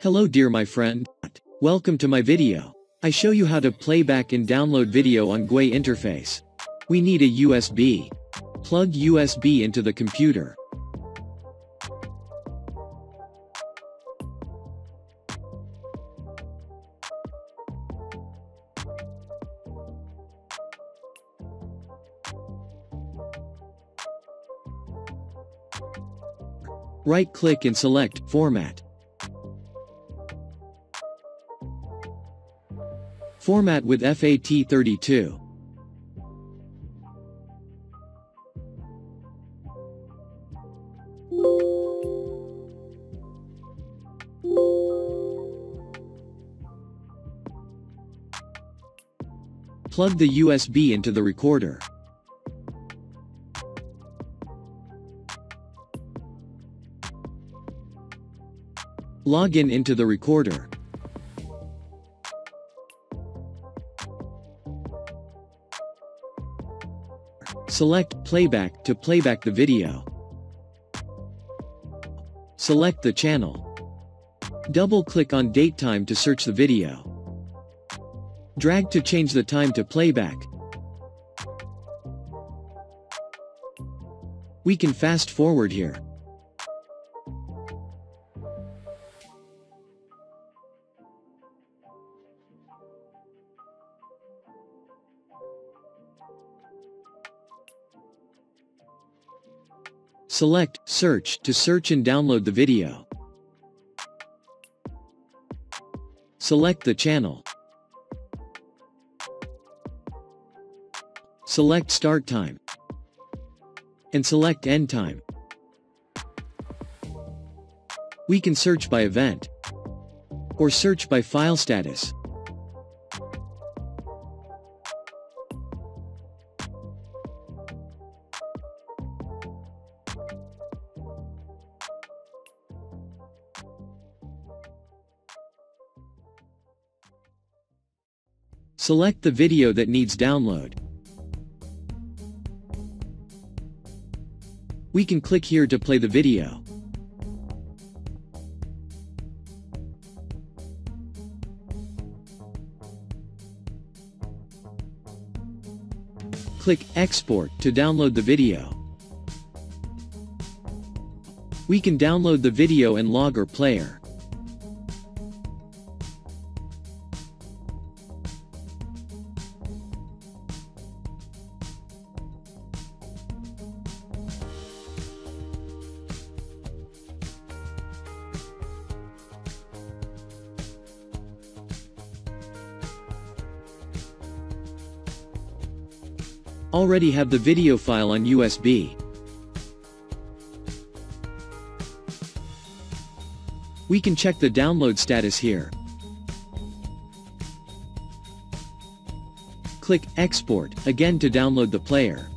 Hello dear my friend. Welcome to my video. I show you how to playback and download video on GUI interface. We need a USB. Plug USB into the computer. Right-click and select Format. Format with FAT32. Plug the USB into the recorder. Log in into the recorder. Select Playback to playback the video. Select the channel. Double-click on Date Time to search the video. Drag to change the time to playback. We can fast forward here. Select Search to search and download the video. Select the channel. Select Start Time. And select End Time. We can search by event. Or search by file status. Select the video that needs download. We can click here to play the video. Click Export to download the video. We can download the video in logger player. Already have the video file on USB. We can check the download status here. Click Export again to download the player.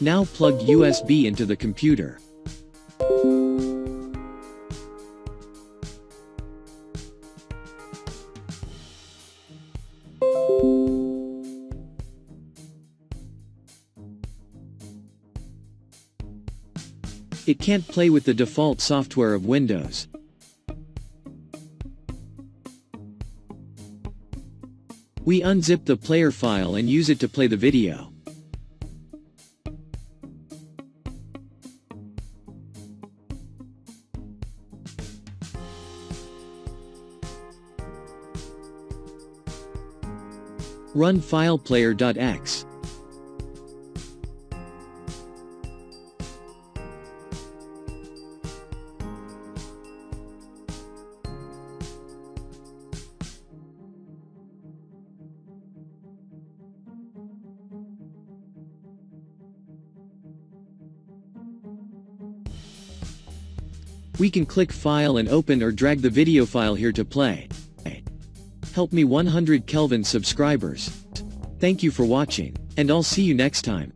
Now plug USB into the computer. It can't play with the default software of Windows. We unzip the player file and use it to play the video. Run fileplayer.exe. We can click File and open or drag the video file here to play. Help me 100 K subscribers. Thank you for watching, and I'll see you next time.